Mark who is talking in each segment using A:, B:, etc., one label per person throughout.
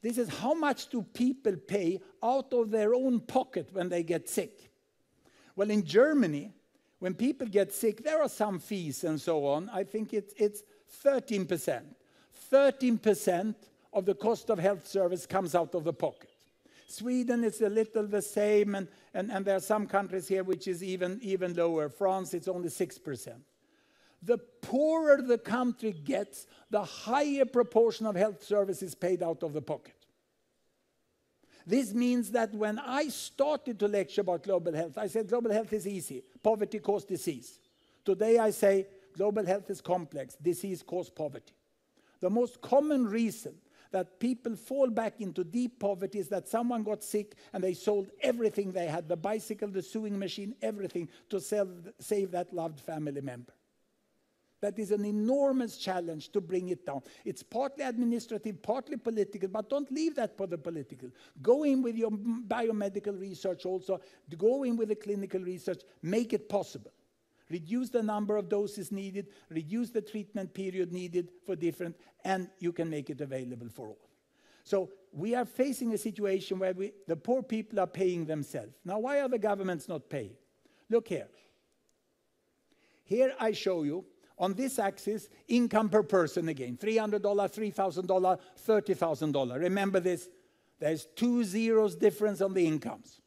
A: This is how much do people pay out of their own pocket when they get sick? Well, in Germany, when people get sick, there are some fees and so on. I think it's, it's 13%. 13% of the cost of health service comes out of the pocket. Sweden is a little the same, and, and, and there are some countries here which is even, even lower. France, it's only 6%. The poorer the country gets, the higher proportion of health services paid out of the pocket. This means that when I started to lecture about global health, I said global health is easy, poverty causes disease. Today I say global health is complex, disease causes poverty. The most common reason that people fall back into deep poverty is that someone got sick and they sold everything they had the bicycle, the sewing machine, everything to sell, save that loved family member. That is an enormous challenge to bring it down. It's partly administrative, partly political, but don't leave that for the political. Go in with your biomedical research also, go in with the clinical research, make it possible. Reduce the number of doses needed, reduce the treatment period needed for different, and you can make it available for all. So we are facing a situation where we, the poor people are paying themselves. Now, why are the governments not paying? Look here. Here I show you on this axis, income per person again $300, $3,000, $30,000. Remember this there's two zeros difference on the incomes.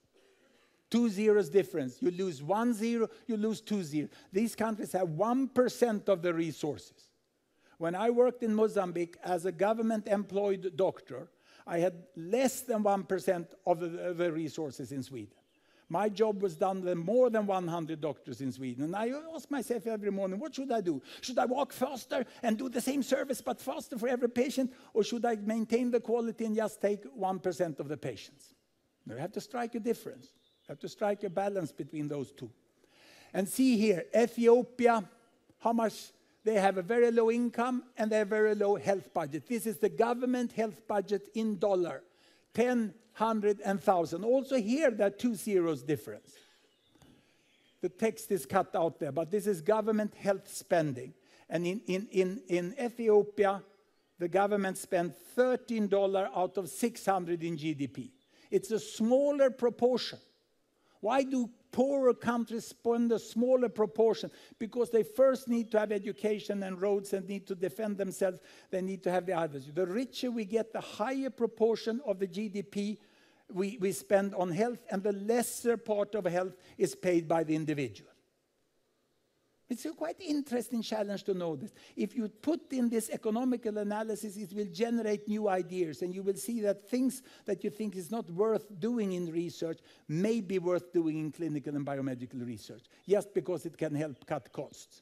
A: Two zeros difference. You lose one zero, you lose two zeros. These countries have 1% of the resources. When I worked in Mozambique as a government employed doctor, I had less than 1% of the, the resources in Sweden. My job was done with more than 100 doctors in Sweden. And I ask myself every morning, what should I do? Should I walk faster and do the same service but faster for every patient? Or should I maintain the quality and just take 1% of the patients? You have to strike a difference. You have to strike a balance between those two. And see here, Ethiopia, how much they have a very low income and they have very low health budget. This is the government health budget in dollar. 10 hundred, and thousand. Also here, there are two zeros difference. The text is cut out there, but this is government health spending. And in, in, in, in Ethiopia, the government spent $13 out of 600 in GDP. It's a smaller proportion. Why do poorer countries spend a smaller proportion because they first need to have education and roads and need to defend themselves. They need to have the others. The richer we get, the higher proportion of the GDP we, we spend on health, and the lesser part of health is paid by the individual. It's a quite interesting challenge to know this. If you put in this economical analysis, it will generate new ideas, and you will see that things that you think is not worth doing in research may be worth doing in clinical and biomedical research, just because it can help cut costs.